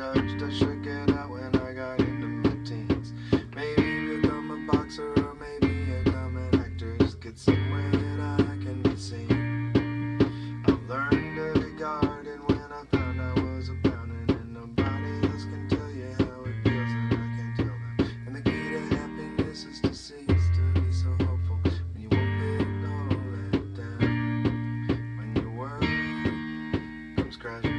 judged. I should get out when I got into my teens. Maybe become a boxer or maybe become an actor. Just get somewhere that I can be seen. I learned to be guarded when I found I was a pounding. And nobody else can tell you how it feels, and I can't tell them. And the key to happiness is to see. Crash.